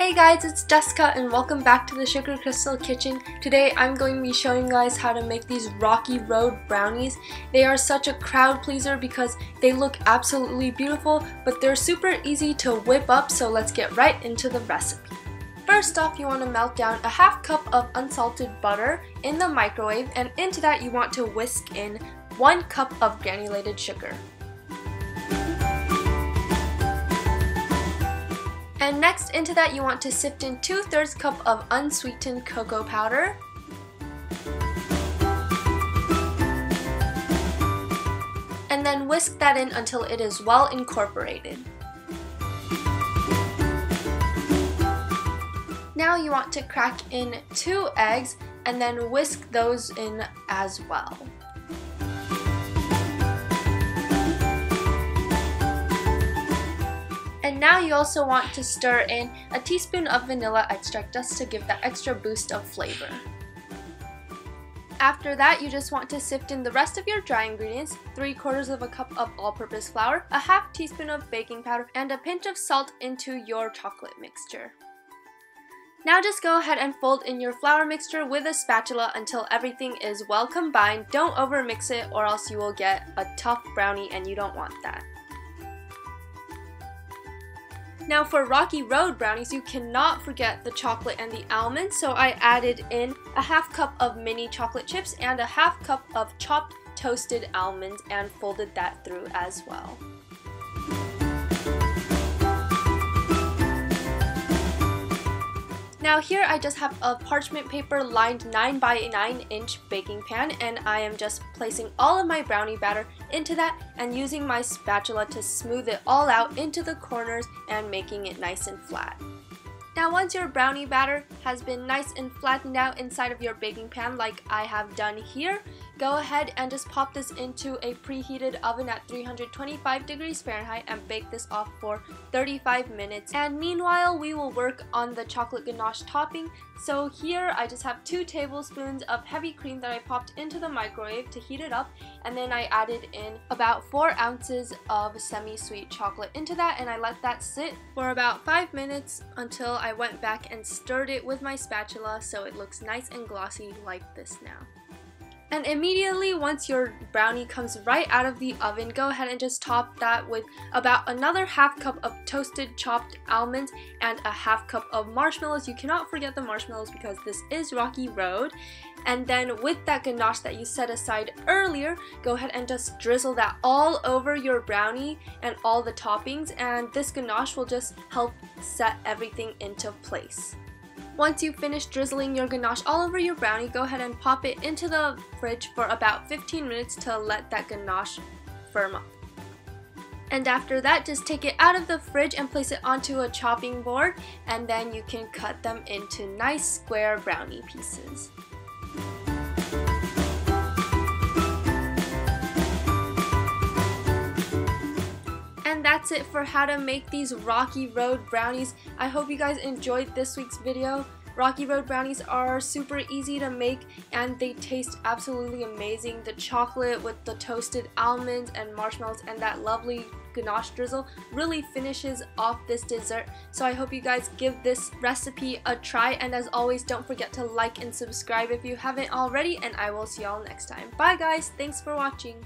Hey guys, it's Jessica and welcome back to the Sugar Crystal Kitchen. Today I'm going to be showing you guys how to make these Rocky Road brownies. They are such a crowd pleaser because they look absolutely beautiful, but they're super easy to whip up, so let's get right into the recipe. First off, you want to melt down a half cup of unsalted butter in the microwave and into that you want to whisk in one cup of granulated sugar. And next into that you want to sift in 2 thirds cup of unsweetened cocoa powder. And then whisk that in until it is well incorporated. Now you want to crack in 2 eggs and then whisk those in as well. And now you also want to stir in a teaspoon of vanilla extract just to give that extra boost of flavor. After that, you just want to sift in the rest of your dry ingredients, 3 quarters of a cup of all-purpose flour, a half teaspoon of baking powder, and a pinch of salt into your chocolate mixture. Now just go ahead and fold in your flour mixture with a spatula until everything is well combined. Don't overmix it or else you will get a tough brownie and you don't want that. Now for Rocky Road brownies, you cannot forget the chocolate and the almonds, so I added in a half cup of mini chocolate chips and a half cup of chopped toasted almonds and folded that through as well. Now here I just have a parchment paper lined 9 by 9 inch baking pan and I am just placing all of my brownie batter into that and using my spatula to smooth it all out into the corners and making it nice and flat. Now once your brownie batter has been nice and flattened out inside of your baking pan like I have done here, go ahead and just pop this into a preheated oven at 325 degrees Fahrenheit and bake this off for 35 minutes. And meanwhile, we will work on the chocolate ganache topping. So here I just have 2 tablespoons of heavy cream that I popped into the microwave to heat it up and then I added in about 4 ounces of semi-sweet chocolate into that and I let that sit for about 5 minutes until I went back and stirred it with my spatula so it looks nice and glossy like this now. And immediately once your brownie comes right out of the oven, go ahead and just top that with about another half cup of toasted chopped almonds and a half cup of marshmallows. You cannot forget the marshmallows because this is Rocky Road. And then with that ganache that you set aside earlier, go ahead and just drizzle that all over your brownie and all the toppings and this ganache will just help set everything into place. Once you finish drizzling your ganache all over your brownie, go ahead and pop it into the fridge for about 15 minutes to let that ganache firm up. And after that, just take it out of the fridge and place it onto a chopping board and then you can cut them into nice square brownie pieces. That's it for how to make these Rocky Road brownies. I hope you guys enjoyed this week's video. Rocky Road brownies are super easy to make and they taste absolutely amazing. The chocolate with the toasted almonds and marshmallows and that lovely ganache drizzle really finishes off this dessert. So I hope you guys give this recipe a try and as always don't forget to like and subscribe if you haven't already and I will see y'all next time. Bye guys, thanks for watching.